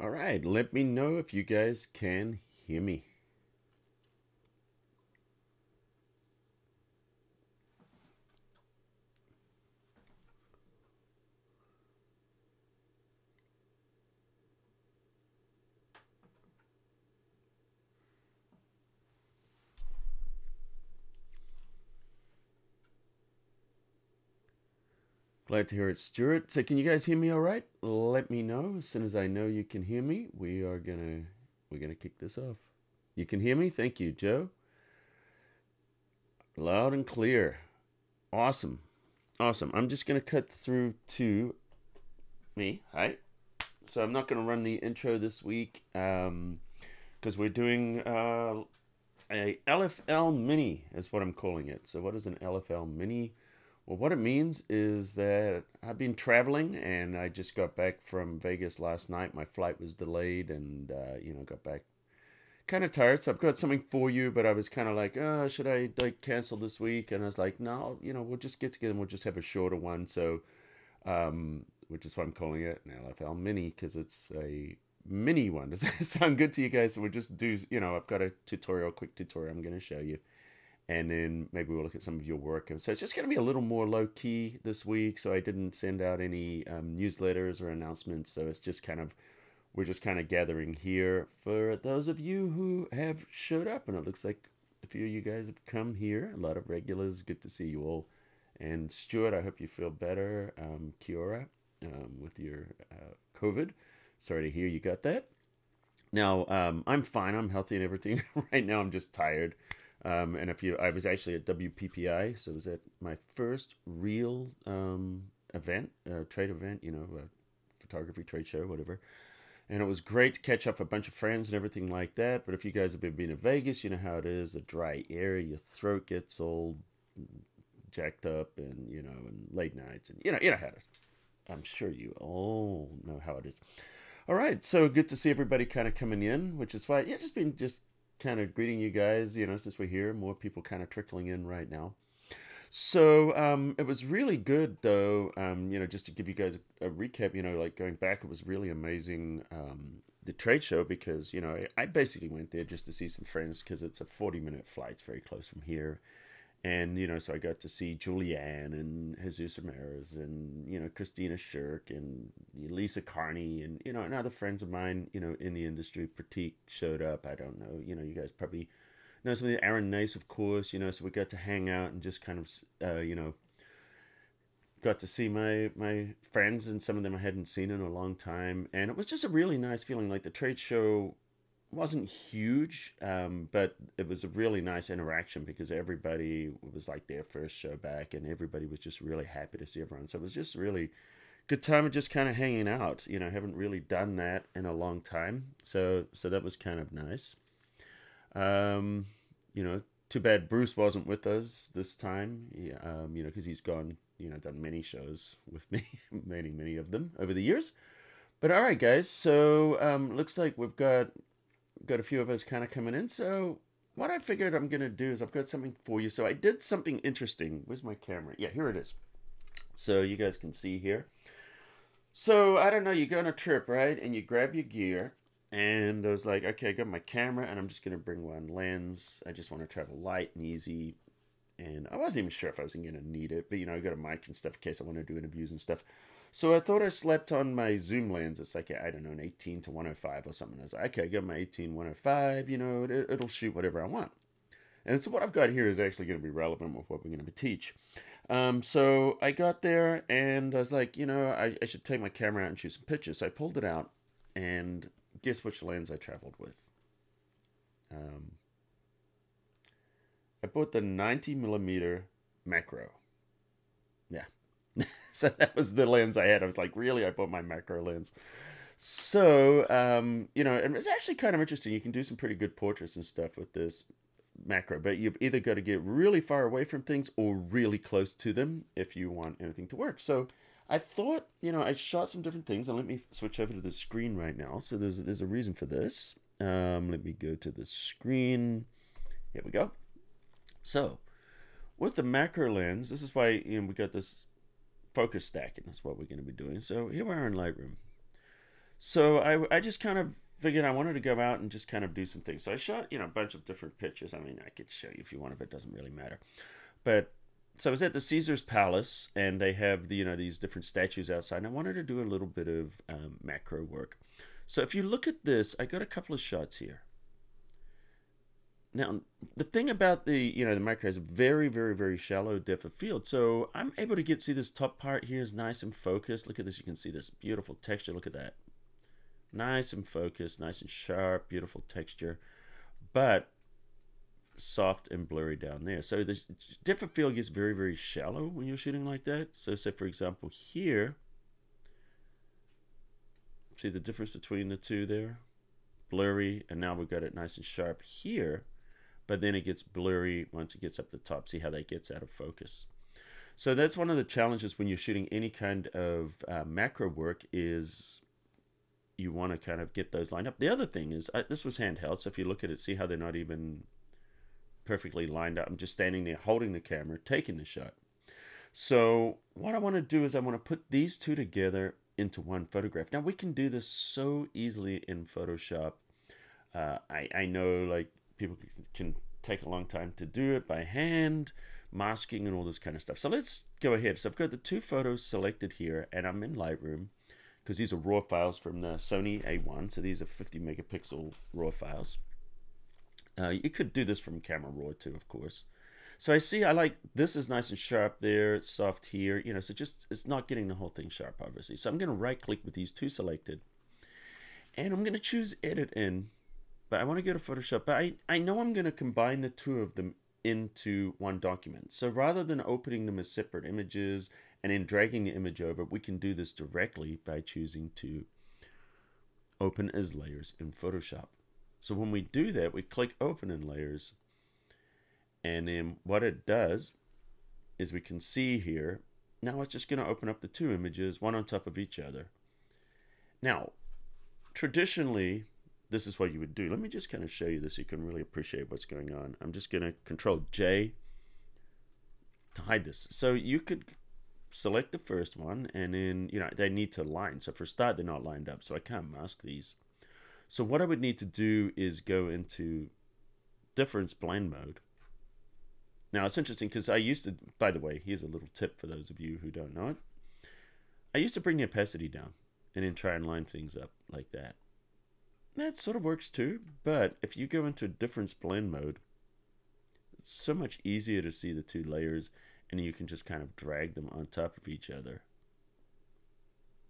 All right, let me know if you guys can hear me. Glad to hear it, Stuart. So, can you guys hear me all right? Let me know as soon as I know you can hear me. We are gonna we're gonna kick this off. You can hear me? Thank you, Joe. Loud and clear. Awesome, awesome. I'm just gonna cut through to me. Hi. So I'm not gonna run the intro this week Um because we're doing uh, a LFL mini is what I'm calling it. So what is an LFL mini? Well, what it means is that I've been traveling and I just got back from Vegas last night. My flight was delayed and, uh, you know, got back kind of tired. So I've got something for you, but I was kind of like, oh, should I like cancel this week? And I was like, no, you know, we'll just get together and we'll just have a shorter one. So, um, which is what I'm calling it an LFL mini because it's a mini one. Does that sound good to you guys? So we'll just do, you know, I've got a tutorial, quick tutorial I'm going to show you and then maybe we'll look at some of your work. So it's just going to be a little more low key this week. So I didn't send out any um, newsletters or announcements. So it's just kind of we're just kind of gathering here for those of you who have showed up, and it looks like a few of you guys have come here. A lot of regulars. Good to see you all. And Stuart, I hope you feel better. Um, Kiora, um, with your uh, COVID. Sorry to hear you got that. Now um, I'm fine. I'm healthy and everything. right now I'm just tired. Um, and if you, I was actually at WPPI, so it was at my first real um, event, uh, trade event, you know, photography trade show, whatever. And it was great to catch up with a bunch of friends and everything like that. But if you guys have been, been to Vegas, you know how it is the dry air, your throat gets all jacked up, and, you know, and late nights, and, you know, you know how it is. I'm sure you all know how it is. All right, so good to see everybody kind of coming in, which is why, yeah, just been just kind of greeting you guys, you know, since we're here, more people kind of trickling in right now. So um, it was really good, though. Um, you know, just to give you guys a, a, recap, you know, like going back, it was really amazing. Um, the trade show because you know I basically went there just to see some friends because it's a forty minute flight, it's very close from here, and you know so I got to see Julieanne and Jesus Ramirez and you know Kristina Sherk and Lisa Carney and you know and other friends of mine you know in the industry. Pratik showed up. I don't know. You know you guys probably know something. Aaron Nace, of course. You know so we got to hang out and just kind of uh, you know got to see my my friends and some of them I hadn't seen in a long time and it was just a really nice feeling like the trade show wasn't huge, um, but it was a really nice interaction because everybody was like their first show back, and everybody was just really happy to see everyone. So it was just really good time of just kind of hanging out. You know, haven't really done that in a long time, so so that was kind of nice. Um, you know, too bad Bruce wasn't with us this time. Yeah, um, you know, because he's gone. You know, done many shows with me, many many of them over the years. But all right, guys. So um, looks like we've got got a few of us kind of coming in. So what I figured I'm going to do is I've got something for you. So I did something interesting. Where's my camera? Yeah, here it is. So you guys can see here. So I don't know, you go on a trip, right? And you grab your gear. And I was like, okay, I got my camera and I'm just going to bring one lens. I just want to travel light and easy. And I wasn't even sure if I was going to need it. But, you know, I got a mic and stuff in case I want to do interviews and stuff. So I thought I slept on my zoom lens. It's like, I don't know, an 18 to 105 or something. I was like, okay, I got my 18 105, you know, it, will shoot whatever I want. And so what I've got here is actually going to be relevant with what we're going to teach. Um, so I got there and I was like, you know, I, I should take my camera out and shoot some pictures. So I pulled it out and guess which lens I traveled with? Um, I bought the 90 millimeter macro. Yeah, so that was the lens I had. I was like, really? I bought my macro lens. So, um, you know, and it's actually kind of interesting. You can do some pretty good portraits and stuff with this macro, but you've either got to get really far away from things or really close to them if you want anything to work. So I thought, you know, I shot some different things, and let me switch over to the screen right now. So there's there's a reason for this. Um, let me go to the screen. Here we go. So with the macro lens, this is why you know we got this focus stacking is what we're going to be doing. So here we are in Lightroom. So I, I just kind of figured I wanted to go out and just kind of do some things. So I shot, you know, a bunch of different pictures. I mean, I could show you if you want, but it doesn't really matter. But so I was at the Caesars Palace, and they have the, you know these different statues outside. And I wanted to do a little bit of um, macro work. So if you look at this, I got a couple of shots here. Now, the thing about the, you know, the macro has a very, very, very shallow depth of field. So I'm able to get, see this top part here is nice and focused. Look at this. You can see this beautiful texture. Look at that. Nice and focused, nice and sharp, beautiful texture. But soft and blurry down there. So the depth of field gets very, very shallow when you're shooting like that. So say, for example, here, see the difference between the two there? Blurry, and now we've got it nice and sharp here but then it gets blurry once it gets up the top. See how that gets out of focus. So that's one of the challenges when you're shooting any kind of uh, macro work is you want to kind of get those lined up. The other thing is, uh, this was handheld, so if you look at it, see how they're not even perfectly lined up. I'm just standing there holding the camera, taking the shot. So what I want to do is I want to put these two together into one photograph. Now we can do this so easily in Photoshop. Uh, I, I know like people can take a long time to do it by hand, masking and all this kind of stuff. So let's go ahead. So I've got the two photos selected here and I'm in Lightroom because these are raw files from the Sony A1. So these are 50 megapixel raw files. Uh, you could do this from Camera Raw too, of course. So I see I like this is nice and sharp there, soft here, you know, so just it's not getting the whole thing sharp obviously. So I'm going to right click with these two selected and I'm going to choose edit in but I want to go to Photoshop. But I, I know I'm going to combine the two of them into one document. So rather than opening them as separate images and then dragging the image over, we can do this directly by choosing to open as layers in Photoshop. So when we do that, we click open in layers. And then what it does is we can see here, now it's just going to open up the two images, one on top of each other. Now, traditionally, this is what you would do. Let me just kind of show you this so you can really appreciate what's going on. I'm just going to control J to hide this. So you could select the first one and then, you know, they need to align. So for start, they're not lined up. So I can't mask these. So what I would need to do is go into difference blend mode. Now it's interesting because I used to, by the way, here's a little tip for those of you who don't know it. I used to bring the opacity down and then try and line things up like that. That sort of works too, but if you go into a difference blend mode, it's so much easier to see the two layers and you can just kind of drag them on top of each other.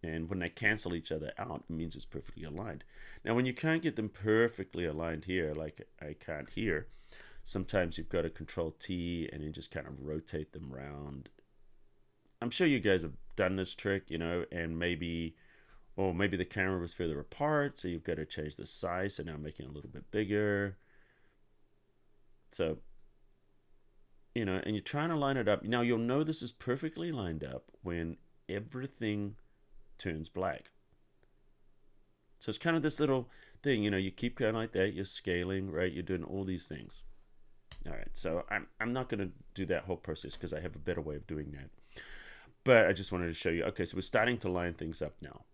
And when they cancel each other out, it means it's perfectly aligned. Now, when you can't get them perfectly aligned here, like I can't here, sometimes you've got to control T and then just kind of rotate them around. I'm sure you guys have done this trick, you know, and maybe or maybe the camera was further apart, so you've got to change the size, so now I'm making it a little bit bigger. So, you know, and you're trying to line it up. Now you'll know this is perfectly lined up when everything turns black. So it's kind of this little thing, you know, you keep going like that, you're scaling, right? You're doing all these things. All right, so I'm, I'm not going to do that whole process because I have a better way of doing that. But I just wanted to show you, okay, so we're starting to line things up now.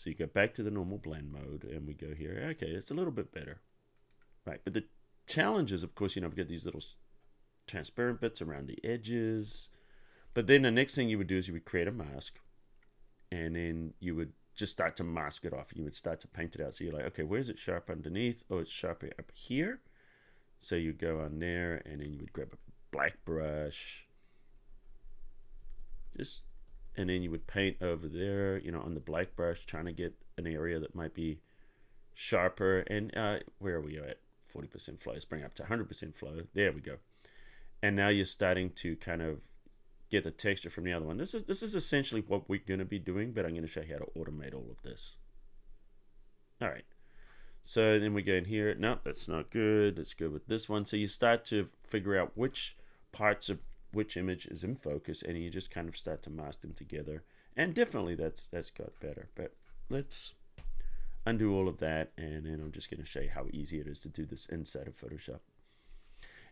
So you go back to the normal blend mode and we go here. Okay, it's a little bit better. Right, but the challenge is, of course, you know, I've got these little transparent bits around the edges. But then the next thing you would do is you would create a mask and then you would just start to mask it off. You would start to paint it out. So you're like, okay, where's it sharp underneath? Oh, it's sharp up here. So you go on there and then you would grab a black brush. Just and then you would paint over there, you know, on the black brush, trying to get an area that might be sharper. And uh, where are we at? 40% flow. Let's bring up to 100% flow. There we go. And now you're starting to kind of get the texture from the other one. This is this is essentially what we're going to be doing, but I'm going to show you how to automate all of this. All right. So then we go in here. No, that's not good. Let's go with this one. So you start to figure out which parts of which image is in focus and you just kind of start to mask them together and definitely that's that's got better but let's undo all of that and then I'm just going to show you how easy it is to do this inside of Photoshop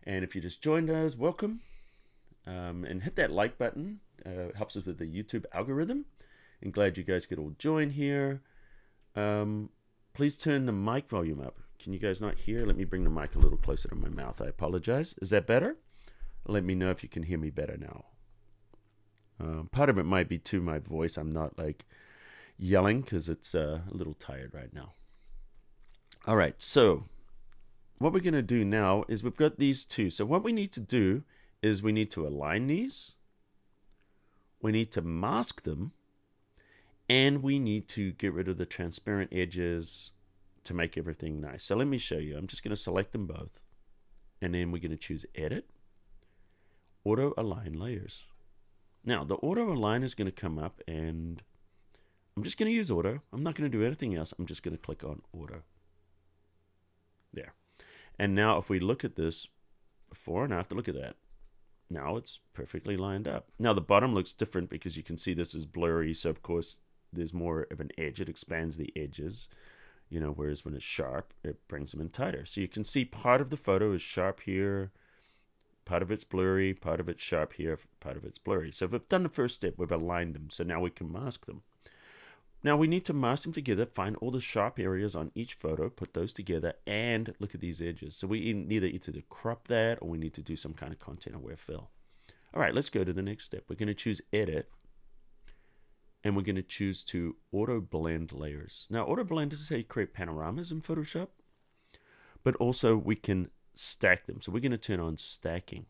and if you just joined us welcome um, and hit that like button uh, helps us with the YouTube algorithm and glad you guys could all join here um, please turn the mic volume up. Can you guys not hear? Let me bring the mic a little closer to my mouth. I apologize. Is that better? Let me know if you can hear me better now. Um, part of it might be to my voice. I'm not like yelling because it's uh, a little tired right now. All right, so what we're going to do now is we've got these two. So what we need to do is we need to align these. We need to mask them. And we need to get rid of the transparent edges to make everything nice. So let me show you. I'm just going to select them both. And then we're going to choose Edit, Auto Align Layers. Now, the Auto Align is going to come up and I'm just going to use Auto. I'm not going to do anything else. I'm just going to click on Auto. There. And now if we look at this before and after, look at that. Now it's perfectly lined up. Now the bottom looks different because you can see this is blurry. So of course there's more of an edge. It expands the edges, you know, whereas when it's sharp, it brings them in tighter. So you can see part of the photo is sharp here, part of it's blurry, part of it's sharp here, part of it's blurry. So we've done the first step, we've aligned them. So now we can mask them. Now we need to mask them together, find all the sharp areas on each photo, put those together, and look at these edges. So we either need to crop that or we need to do some kind of content aware fill. All right, let's go to the next step. We're going to choose edit and we're going to choose to auto blend layers. Now auto blend is how you create panoramas in Photoshop, but also we can stack them. So we're going to turn on stacking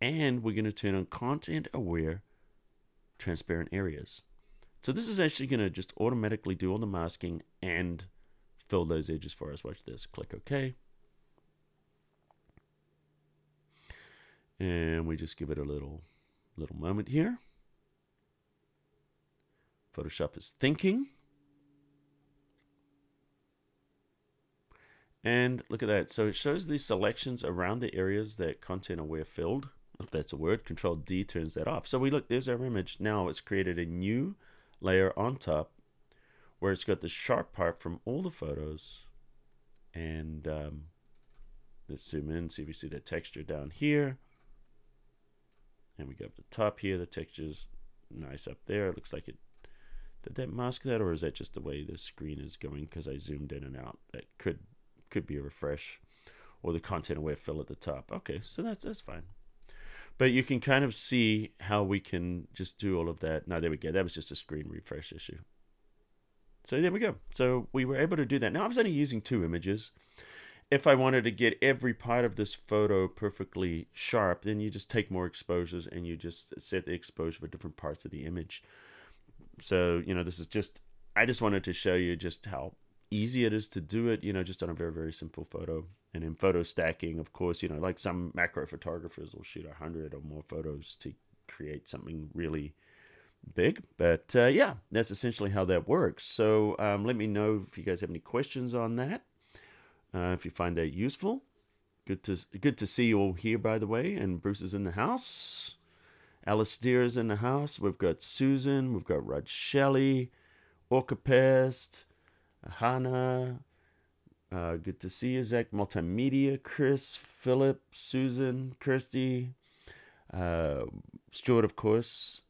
and we're going to turn on content aware transparent areas. So this is actually going to just automatically do all the masking and fill those edges for us. Watch this. Click OK. And we just give it a little little moment here. Photoshop is thinking. And look at that. So it shows these selections around the areas that content aware filled. If that's a word, Control D turns that off. So we look, there's our image. Now it's created a new layer on top where it's got the sharp part from all the photos. And um, let's zoom in, see if we see the texture down here. And we go up the top here, the texture's nice up there. It looks like it, did that mask that or is that just the way the screen is going because I zoomed in and out? That could could be a refresh or the content aware fill at the top. Okay, so that's that's fine. But you can kind of see how we can just do all of that. No, there we go. That was just a screen refresh issue. So there we go. So we were able to do that. Now I was only using two images. If I wanted to get every part of this photo perfectly sharp, then you just take more exposures and you just set the exposure for different parts of the image. So, you know, this is just, I just wanted to show you just how easy it is to do it, you know, just on a very, very simple photo. And in photo stacking, of course, you know, like some macro photographers will shoot a hundred or more photos to create something really big. But uh, yeah, that's essentially how that works. So um, let me know if you guys have any questions on that. Uh, if you find that useful. Good to good to see you all here, by the way. And Bruce is in the house. Alistair is in the house. We've got Susan. We've got Rod Shelley, Orcapest, Hannah, uh, good to see you, Zach. Multimedia, Chris, Philip, Susan, Kirsty, uh, Stuart, of course,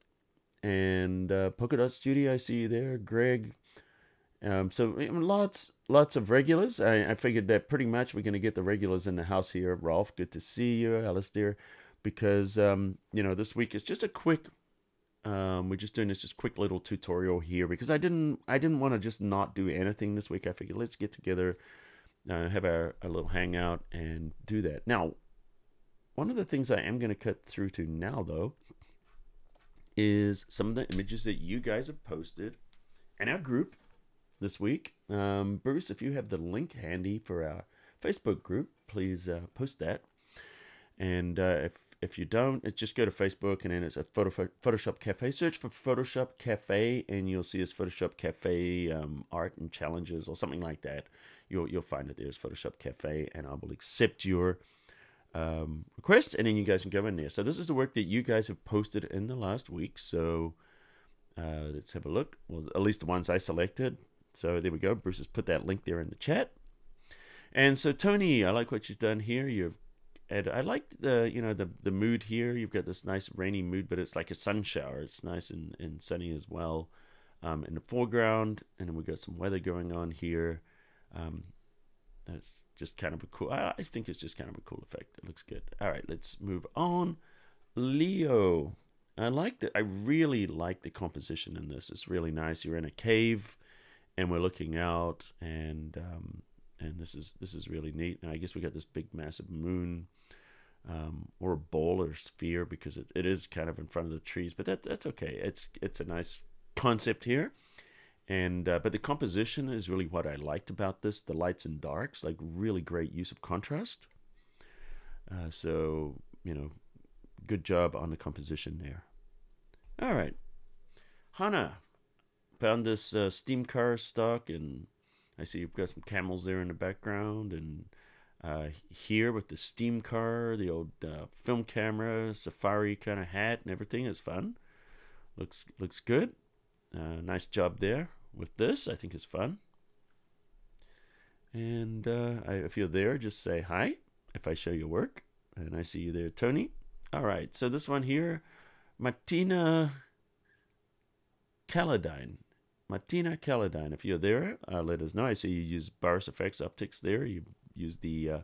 and uh, Polka Dot Studio. I see you there, Greg. Um, so lots, lots of regulars. I, I figured that pretty much we're going to get the regulars in the house here. Rolf, good to see you, Alistair, because um, you know this week is just a quick um, we're just doing this just quick little tutorial here because I didn't I didn't want to just not do anything this week. I figured let's get together, uh, have our, a little hangout and do that. Now, one of the things I am going to cut through to now though is some of the images that you guys have posted in our group this week. Um, Bruce, if you have the link handy for our Facebook group, please uh, post that. And uh, if if you don't, it's just go to Facebook and then it's a Photo, Photoshop Cafe. Search for Photoshop Cafe and you'll see it's Photoshop Cafe um, art and challenges or something like that. You'll you'll find it there's Photoshop Cafe and I will accept your um, request and then you guys can go in there. So this is the work that you guys have posted in the last week. So uh, let's have a look. Well, at least the ones I selected. So there we go. Bruce has put that link there in the chat. And so Tony, I like what you've done here. You've and I like the you know the the mood here. You've got this nice rainy mood, but it's like a sun shower. It's nice and, and sunny as well. um, in the foreground, and then we got some weather going on here. Um, that's just kind of a cool. I, I think it's just kind of a cool effect. It looks good. All right, let's move on. Leo, I like that. I really like the composition in this. It's really nice. You're in a cave, and we're looking out, and um, and this is this is really neat. And I guess we got this big, massive moon, um, or a bowl or sphere because it, it is kind of in front of the trees. But that that's okay. It's it's a nice concept here and uh, but the composition is really what I liked about this. The lights and darks, like really great use of contrast. Uh, so you know, good job on the composition there. All right, Hannah found this uh, steam car stock, and I see you've got some camels there in the background, and uh, here with the steam car, the old uh, film camera, safari kind of hat, and everything is fun. Looks looks good. Uh, nice job there with this. I think it's fun. And uh, I, if you're there, just say hi if I show your work. And I see you there, Tony. All right, so this one here, Martina Caladine. Martina Caladine. If you're there, uh, let us know. I see you use Boris FX optics there. You use the uh,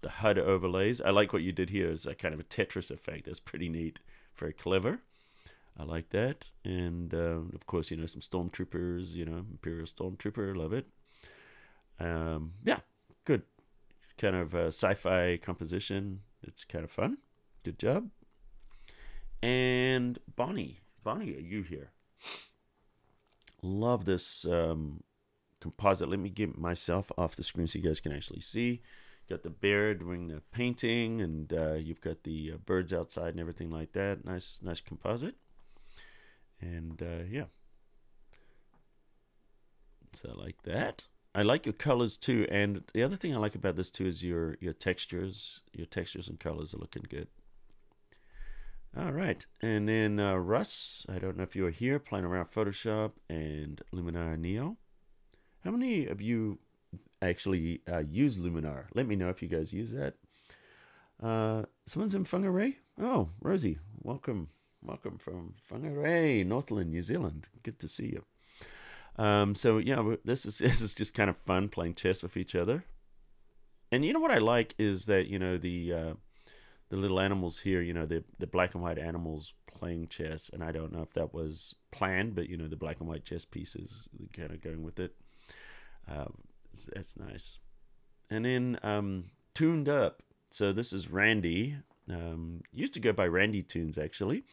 the HUD overlays. I like what you did here. It's a kind of a Tetris effect. That's pretty neat, very clever. I like that. And um, of course, you know, some stormtroopers, you know, Imperial Stormtrooper, love it. Um, yeah, good. Kind of a sci fi composition. It's kind of fun. Good job. And Bonnie. Bonnie, are you here? Love this um, composite. Let me get myself off the screen so you guys can actually see. Got the bear doing the painting, and uh, you've got the uh, birds outside and everything like that. Nice, nice composite. And uh, yeah. So I like that. I like your colors too and the other thing I like about this too is your your textures. Your textures and colors are looking good. All right. And then uh, Russ I don't know if you're here playing around Photoshop and Luminar Neo how many of you actually uh, use Luminar let me know if you guys use that uh, someone's in Whangarei oh Rosie welcome Welcome from Whangarei, Northland, New Zealand. Good to see you. Um, so yeah, this is this is just kind of fun playing chess with each other. And you know what I like is that you know the uh, the little animals here, you know the the black and white animals playing chess, and I don't know if that was planned, but you know the black and white chess pieces kind of going with it. Uh, that's nice. And then um, tuned up. So this is Randy um, used to go by Randy Tunes actually,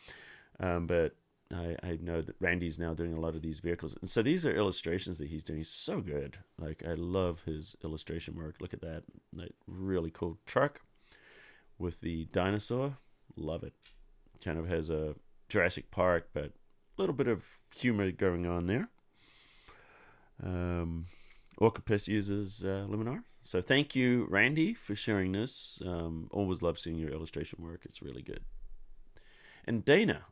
um, but I, I, know that Randy's now doing a lot of these vehicles. And so these are illustrations that he's doing. He's so good. Like I love his illustration work. Look at that, that really cool truck with the dinosaur. Love it. Kind of has a Jurassic Park, but a little bit of humor going on there. Um, Orcopus uses uh, Luminar. So thank you, Randy, for sharing this. Um, always love seeing your illustration work. It's really good. And Dana,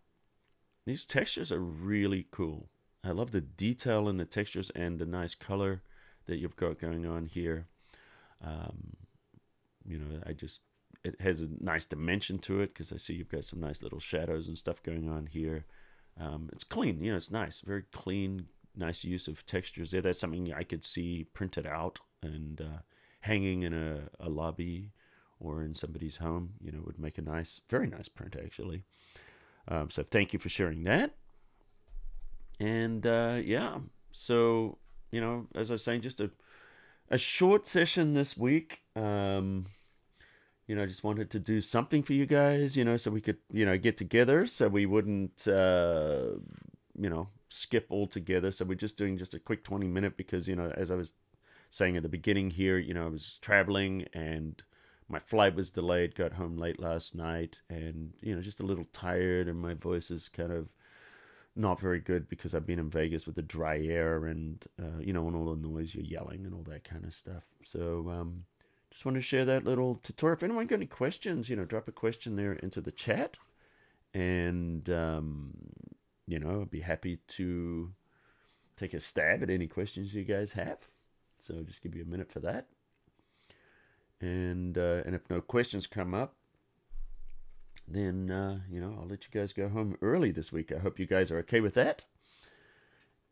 these textures are really cool. I love the detail in the textures and the nice color that you've got going on here. Um, you know, I just it has a nice dimension to it because I see you've got some nice little shadows and stuff going on here. Um, it's clean, you know, it's nice, very clean, nice use of textures there. That's something I could see printed out and uh, hanging in a, a lobby or in somebody's home. You know, would make a nice, very nice print actually. Um, so thank you for sharing that. And uh, yeah, so you know, as I was saying, just a a short session this week. Um, you know, I just wanted to do something for you guys, you know, so we could, you know, get together so we wouldn't, uh, you know, skip altogether. So we're just doing just a quick 20 minute because, you know, as I was saying at the beginning here, you know, I was traveling and my flight was delayed, got home late last night and, you know, just a little tired and my voice is kind of not very good because I've been in Vegas with the dry air and, uh, you know, and all the noise, you're yelling and all that kind of stuff. So, um, just want to share that little tutorial. If anyone got any questions, you know, drop a question there into the chat and, um, you know, I'd be happy to take a stab at any questions you guys have. So just give you a minute for that. And uh, and if no questions come up, then uh, you know I'll let you guys go home early this week. I hope you guys are okay with that.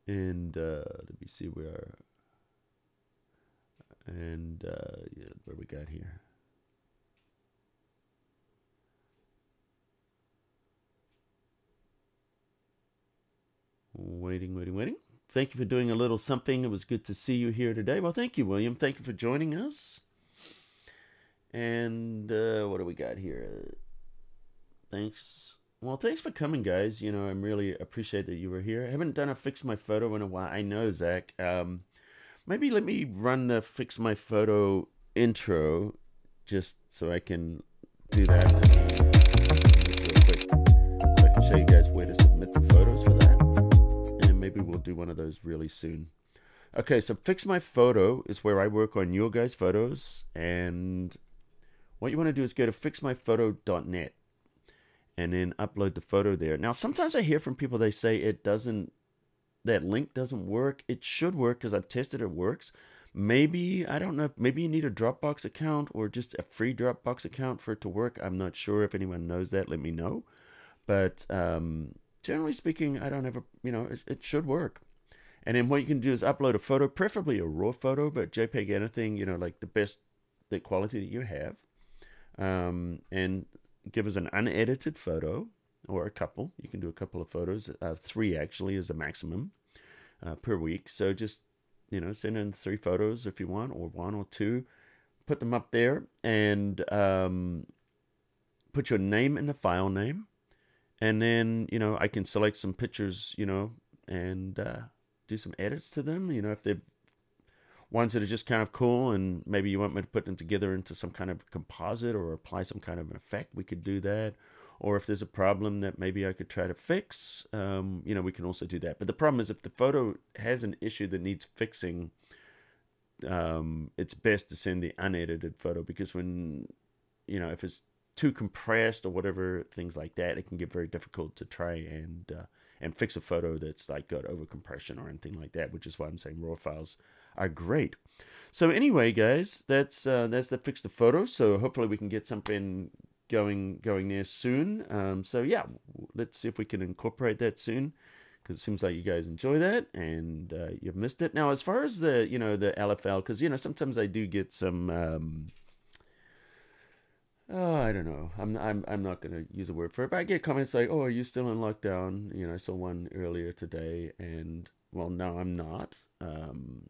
And uh, let me see where. And uh, yeah, what we got here? Waiting, waiting, waiting. Thank you for doing a little something. It was good to see you here today. Well, thank you, William. Thank you for joining us. And uh, what do we got here? Thanks. Well, thanks for coming, guys. You know, I'm really appreciate that you were here. I haven't done a fix my photo in a while. I know, Zach. Um, maybe let me run the fix my photo intro just so I can do that do one of those really soon. Okay, so fix my photo is where I work on your guys' photos and what you want to do is go to fixmyphoto.net and then upload the photo there. Now, sometimes I hear from people, they say it doesn't, that link doesn't work. It should work because I've tested it works. Maybe, I don't know, maybe you need a Dropbox account or just a free Dropbox account for it to work. I'm not sure if anyone knows that, let me know. But um, generally speaking, I don't ever, you know, it, it should work. And then what you can do is upload a photo, preferably a raw photo, but JPEG anything, you know, like the best the quality that you have um, and give us an unedited photo or a couple. You can do a couple of photos. Uh, three actually is a maximum uh, per week. So just you know send in three photos if you want, or one or two. Put them up there and um, put your name in the file name, and then you know I can select some pictures. You know and uh, do some edits to them. You know if they're ones that are just kind of cool and maybe you want me to put them together into some kind of composite or apply some kind of an effect, we could do that. Or if there's a problem that maybe I could try to fix, um, you know, we can also do that. But the problem is if the photo has an issue that needs fixing, um, it's best to send the unedited photo because when, you know, if it's too compressed or whatever, things like that, it can get very difficult to try and uh, and fix a photo that's like got over compression or anything like that. Which is why I'm saying raw files are great. So anyway, guys, that's uh, that's the fix the photo. So hopefully we can get something going going there soon. Um, so yeah, let's see if we can incorporate that soon because it seems like you guys enjoy that and uh, you've missed it. Now, as far as the you know the LFL, because you know sometimes I do get some. Um, oh, I don't know. I'm I'm I'm not gonna use a word for it, but I get comments like, "Oh, are you still in lockdown?" You know, I saw one earlier today, and well, no, I'm not. Um,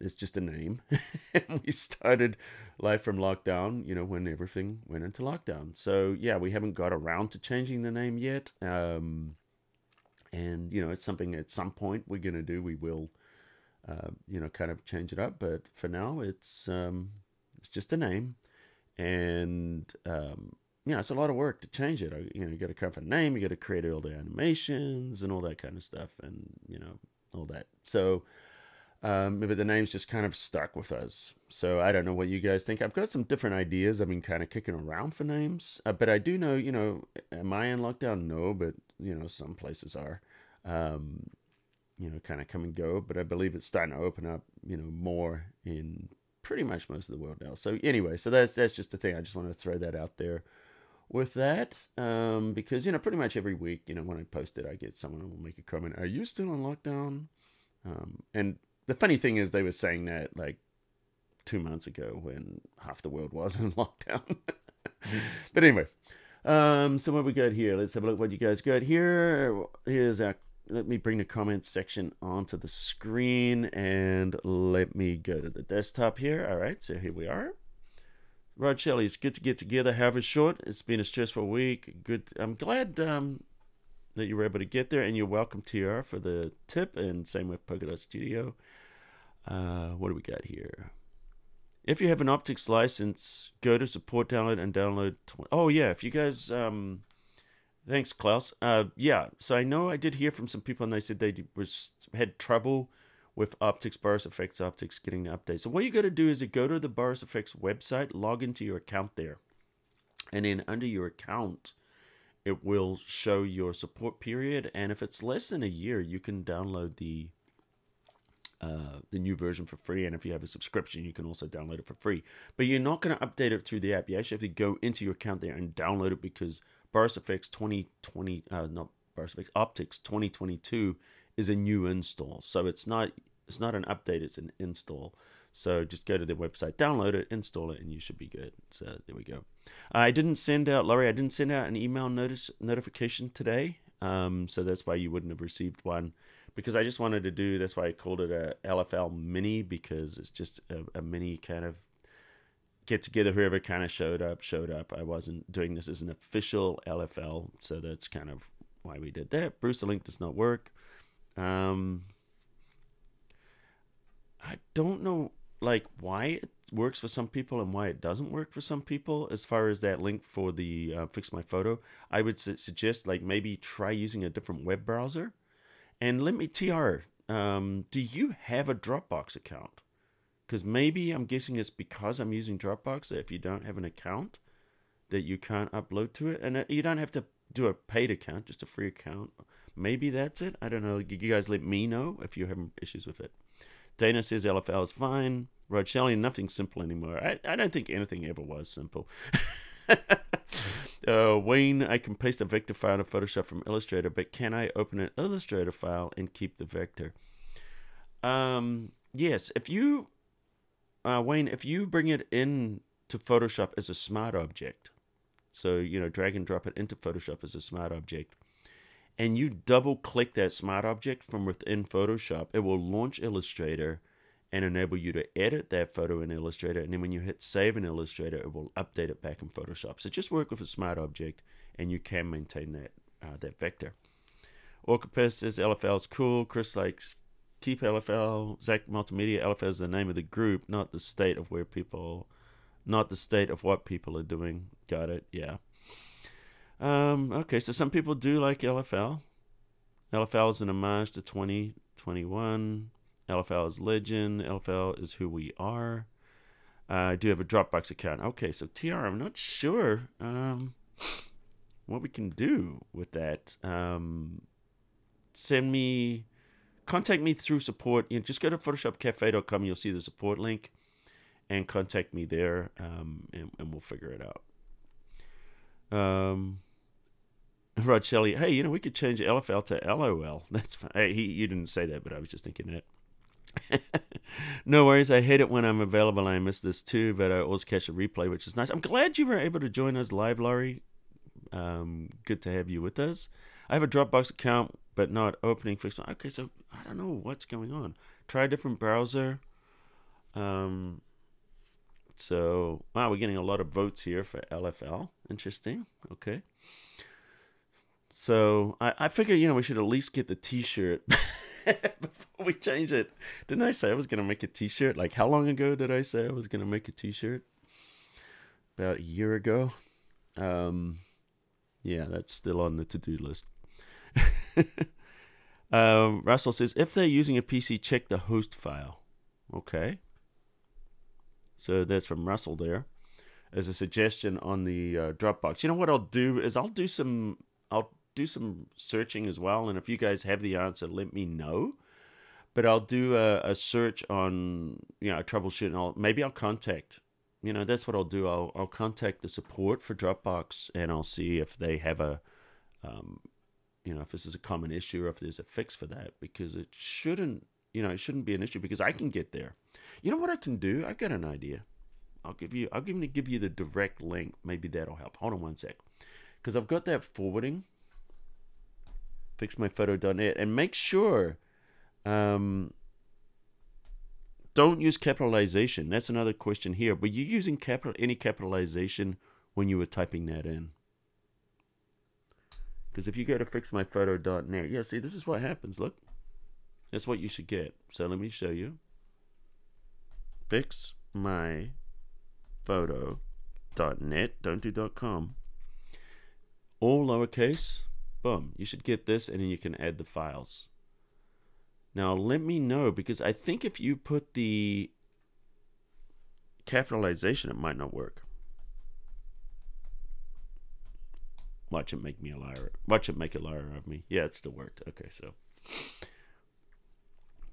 it's just a name. we started life from lockdown, you know, when everything went into lockdown. So, yeah, we haven't got around to changing the name yet. Um, and, you know, it's something at some point we're going to do. We will, uh, you know, kind of change it up. But for now, it's, um, it's just a name. And, um, you know, it's a lot of work to change it. You know, you got to come up a name, you got to create all the animations and all that kind of stuff, and you know, all that. So, um, but the name's just kind of stuck with us. So I don't know what you guys think. I've got some different ideas. I've been kind of kicking around for names, uh, but I do know, you know, am I in lockdown? No, but you know, some places are, um, you know, kind of come and go. But I believe it's starting to open up, you know, more in pretty much most of the world now. So anyway, so that's that's just the thing. I just want to throw that out there with that um, because you know, pretty much every week, you know, when I post it, I get someone will make a comment. Are you still on lockdown? Um, and the funny thing is, they were saying that like two months ago when half the world was in lockdown. but anyway, um, so what we got here? Let's have a look what you guys got here. Here's our. Let me bring the comments section onto the screen and let me go to the desktop here. All right, so here we are. Rod Shelley, it's good to get together, however short. It's been a stressful week. Good. I'm glad um, that you were able to get there, and you're welcome, TR, for the tip, and same with Polkadot Studio. Uh, what do we got here? If you have an optics license, go to support download and download. oh yeah, if you guys, um, thanks Klaus. Uh, yeah, so I know I did hear from some people, and they said they was had trouble with optics, Boris FX optics getting the update. So what you got to do is you go to the Boris FX website, log into your account there, and then under your account it will show your support period. And if it's less than a year, you can download the uh, the new version for free. And if you have a subscription, you can also download it for free. But you're not going to update it through the app. You actually have to go into your account there and download it because Boris FX 2020, uh, not Boris FX Optics 2022 is a new install. So it's not it's not an update, it's an install. So just go to their website, download it, install it, and you should be good. So there we go. I didn't send out, Laurie, I didn't send out an email notice notification today. Um, so that's why you wouldn't have received one because I just wanted to do, that's why I called it a LFL mini because it's just a, a mini kind of get together. Whoever kind of showed up, showed up. I wasn't doing this as an official LFL. So that's kind of why we did that. Bruce, the link does not work. Um, I don't know like why it works for some people and why it doesn't work for some people as far as that link for the uh, fix my photo i would su- suggest like maybe try using a different web browser and let me tr um, do you have a dropbox account because maybe i'm guessing it's because i'm using dropbox that if you don't have an account that you can't upload to it and uh, you don't have to do a paid account just a free account maybe that's it i don't know you guys let me know if you're having issues with it Dana says LFL is fine. Rod Shelley, nothing simple anymore. I, I don't think anything ever was simple. uh, Wayne, I can paste a vector file in Photoshop from Illustrator, but can I open an Illustrator file and keep the vector? Um, yes, if you, uh, Wayne, if you bring it in to Photoshop as a smart object, so you know, drag and drop it into Photoshop as a smart object, and you double click that smart object from within Photoshop, it will launch Illustrator and enable you to edit that photo in Illustrator. And then when you hit save in Illustrator, it will update it back in Photoshop. So just work with a smart object and you can maintain that uh, that vector. Orcopus says LFL is cool. Chris likes keep LFL. Zach Multimedia LFL is the name of the group, not the state of where people, not the state of what people are doing. Got it? Yeah. Um, okay, so some people do like LFL. LFL is an homage to 2021. LFL is legend. LFL is who we are. Uh, I do have a Dropbox account. Okay, so TR, I'm not sure um, what we can do with that. Um, send me, contact me through support. You know, just go to photoshopcafe.com. You'll see the support link and contact me there, um, and, and, we'll figure it out. Um, Rod Shelley, hey, you know, we could change LFL to LOL. That's fine. Hey, he, you didn't say that, but I was just thinking that. no worries. I hate it when I'm available. I miss this too, but I always catch a replay, which is nice. I'm glad you were able to join us live, Laurie. Um, good to have you with us. I have a Dropbox account, but not opening fix. Okay, so I don't know what's going on. Try a different browser. Um, so wow, we're getting a lot of votes here for LFL. Interesting. Okay. So I, I figure, you know, we should at least get the T-shirt before we change it. Didn't I say I was gonna make a T-shirt? Like, how long ago did I say I was gonna make a T-shirt? About a year ago. Um, yeah, that's still on the to-do list. um, Russell says if they're using a PC, check the host file. Okay. So that's from Russell there as a suggestion on the uh, Dropbox. You know what I'll do is I'll do some I'll do some searching as well. And if you guys have the answer, let me know. But I'll do a, a search on, you know, troubleshoot and I'll, maybe I'll contact, you know, that's what I'll do. I'll, I'll contact the support for Dropbox and I'll see if they have a, um, you know, if this is a common issue or if there's a fix for that because it shouldn't, you know, it shouldn't be an issue because I can get there. You know what I can do? I've got an idea. I'll give you, I'll give me give you the direct link. Maybe that'll help. Hold on one sec, because I've got that forwarding fixmyphoto.net and make sure um, don't use capitalization. That's another question here. Were you using capital any capitalization when you were typing that in? Because if you go to fixmyphoto.net, yeah, see, this is what happens. Look, that's what you should get. So let me show you. Fixmyphoto.net. Don't do .com. All lowercase Boom. You should get this and then you can add the files. Now let me know because I think if you put the capitalization it might not work. Watch it make me a liar. Watch it make a liar of me. Yeah, it still worked. Okay, so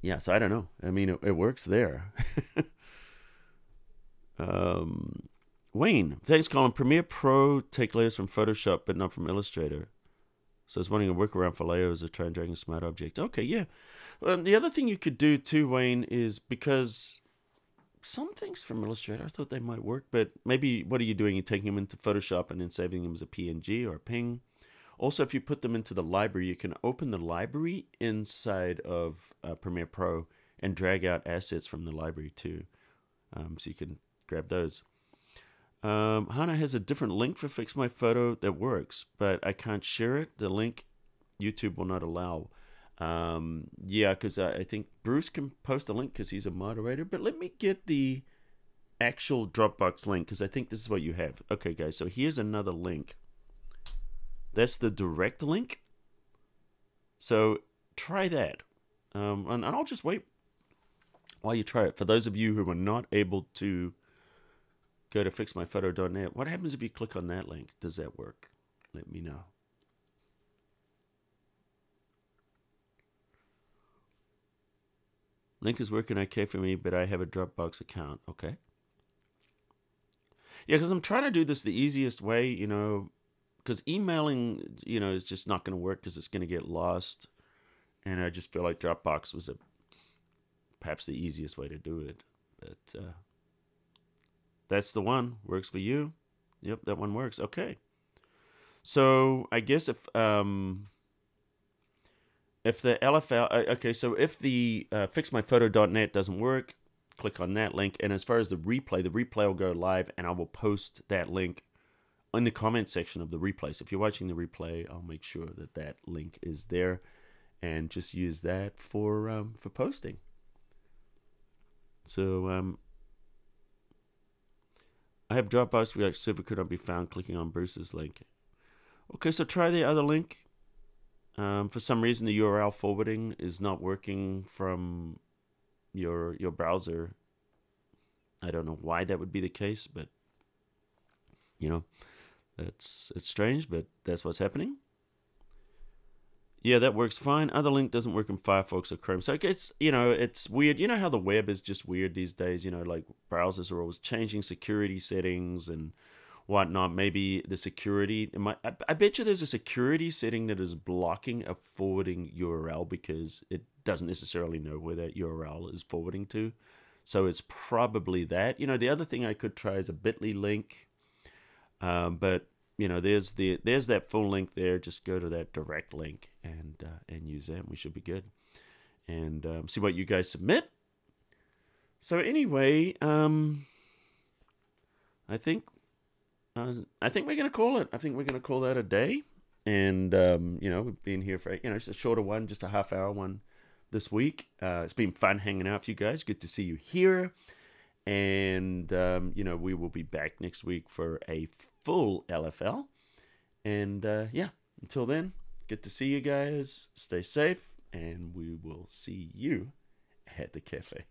yeah, so I don't know. I mean, it, it works there. um, Wayne, thanks, Colin. Premiere Pro take layers from Photoshop, but not from Illustrator. So it's wanting a workaround for layers of try and drag a smart object. Okay, yeah. Um, the other thing you could do too, Wayne, is because some things from Illustrator, I thought they might work, but maybe what are you doing? You're taking them into Photoshop and then saving them as a PNG or a PNG. Also, if you put them into the library, you can open the library inside of uh, Premiere Pro and drag out assets from the library too. Um, so you can grab those. Um, Hana has a different link for Fix My Photo that works, but I can't share it. The link YouTube will not allow. Um, yeah, because I, I, think Bruce can post a link because he's a moderator. But let me get the actual Dropbox link because I think this is what you have. Okay, guys, so here's another link. That's the direct link. So try that. Um, and, and I'll just wait while you try it. For those of you who are not able to go to fixmyphoto.net, what happens if you click on that link? Does that work? Let me know. Link is working okay for me, but I have a Dropbox account. Okay. Yeah, because I'm trying to do this the easiest way, you know, because emailing, you know, is just not going to work because it's going to get lost. And I just feel like Dropbox was a perhaps the easiest way to do it. But uh, that's the one. Works for you. Yep, that one works. Okay. So I guess if um, if the LFL, uh, okay, so if the uh, fixmyphoto.net doesn't work, click on that link. And as far as the replay, the replay will go live, and I will post that link in the comment section of the replay. So if you're watching the replay, I'll make sure that that link is there, and just use that for um, for posting. So um, I have Dropbox React server could not be found clicking on Bruce's link. Okay, so try the other link. Um, for some reason, the URL forwarding is not working from your your browser. I don't know why that would be the case, but you know, it's it's strange, but that's what's happening. Yeah, that works fine. Other link doesn't work in Firefox or Chrome. So it's you know it's weird. You know how the web is just weird these days. You know, like browsers are always changing security settings and whatnot. Maybe the security. Might, I, I bet you there's a security setting that is blocking a forwarding URL because it doesn't necessarily know where that URL is forwarding to. So it's probably that. You know, the other thing I could try is a Bitly link. Um, but you know, there's the there's that full link there. Just go to that direct link and uh, and use that. we should be good. And um, see what you guys submit. So anyway, um, I think uh, I think we're gonna call it. I think we're gonna call that a day. And um, you know, we've been here for you know, it's a shorter one, just a half hour one this week. Uh, it's been fun hanging out with you guys. Good to see you here. And um, you know, we will be back next week for a full LFL. And uh, yeah, until then, good to see you guys. Stay safe, and we will see you at the cafe.